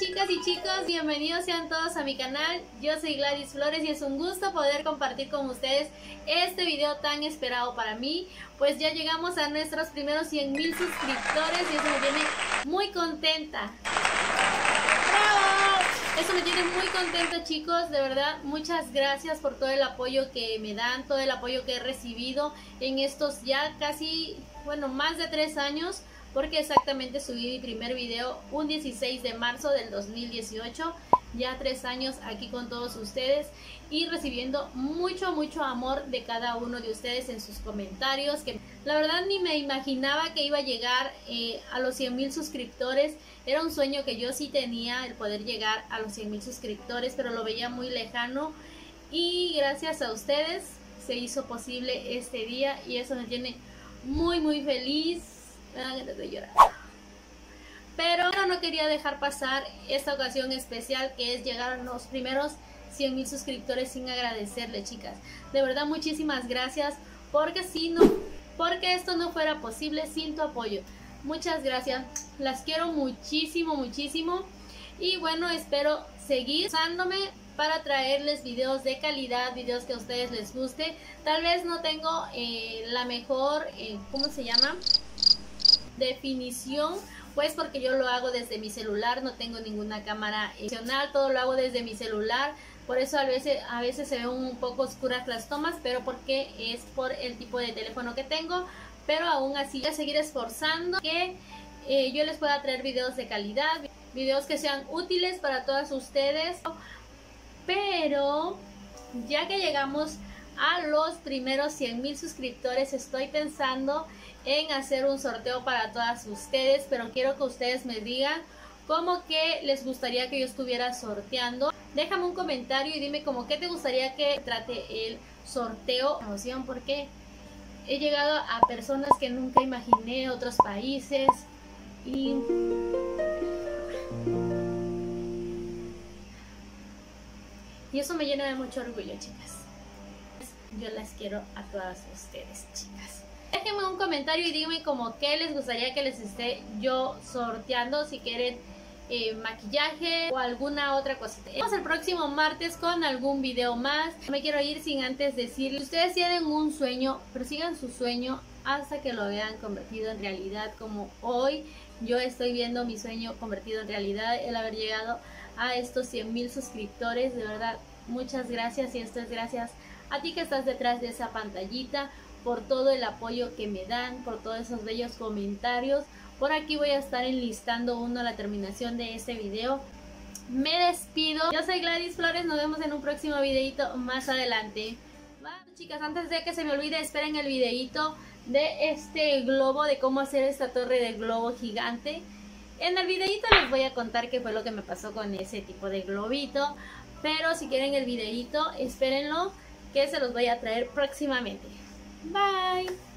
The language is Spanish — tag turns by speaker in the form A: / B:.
A: chicas y chicos, bienvenidos sean todos a mi canal. Yo soy Gladys Flores y es un gusto poder compartir con ustedes este video tan esperado para mí. Pues ya llegamos a nuestros primeros 100 mil suscriptores y eso me tiene muy contenta. ¡Bravo! Eso me tiene muy contenta chicos, de verdad, muchas gracias por todo el apoyo que me dan, todo el apoyo que he recibido en estos ya casi, bueno, más de tres años porque exactamente subí mi primer video un 16 de marzo del 2018, ya tres años aquí con todos ustedes y recibiendo mucho, mucho amor de cada uno de ustedes en sus comentarios, que la verdad ni me imaginaba que iba a llegar eh, a los 100 mil suscriptores, era un sueño que yo sí tenía, el poder llegar a los 100 mil suscriptores, pero lo veía muy lejano y gracias a ustedes se hizo posible este día y eso me tiene muy, muy feliz de llorar. Pero no quería dejar pasar esta ocasión especial que es llegar a los primeros 100 mil suscriptores sin agradecerle, chicas. De verdad, muchísimas gracias porque si no, porque esto no fuera posible sin tu apoyo. Muchas gracias. Las quiero muchísimo, muchísimo. Y bueno, espero seguir usándome para traerles videos de calidad, videos que a ustedes les guste. Tal vez no tengo eh, la mejor, eh, ¿cómo se llama? Definición pues porque yo lo hago desde mi celular, no tengo ninguna cámara adicional, todo lo hago desde mi celular, por eso a veces, a veces se ven un poco oscuras las tomas, pero porque es por el tipo de teléfono que tengo, pero aún así voy a seguir esforzando que eh, yo les pueda traer videos de calidad, videos que sean útiles para todas ustedes, pero ya que llegamos a los primeros 100 mil suscriptores estoy pensando en hacer un sorteo para todas ustedes, pero quiero que ustedes me digan cómo que les gustaría que yo estuviera sorteando. Déjame un comentario y dime cómo que te gustaría que trate el sorteo. Porque he llegado a personas que nunca imaginé, otros países y... Y eso me llena de mucho orgullo, chicas. Yo las quiero a todas ustedes, chicas. Déjenme un comentario y díganme como qué les gustaría que les esté yo sorteando si quieren eh, maquillaje o alguna otra cosita. Vamos el próximo martes con algún video más. No me quiero ir sin antes decirles, ustedes tienen un sueño, persigan su sueño hasta que lo vean convertido en realidad como hoy yo estoy viendo mi sueño convertido en realidad, el haber llegado a estos 100 mil suscriptores, de verdad, muchas gracias y esto es gracias a ti que estás detrás de esa pantallita por todo el apoyo que me dan, por todos esos bellos comentarios. Por aquí voy a estar enlistando uno a la terminación de este video. Me despido. Yo soy Gladys Flores. Nos vemos en un próximo videito más adelante. Bueno, chicas, antes de que se me olvide, esperen el videito de este globo, de cómo hacer esta torre de globo gigante. En el videito les voy a contar qué fue lo que me pasó con ese tipo de globito. Pero si quieren el videito, espérenlo que se los voy a traer próximamente. Bye.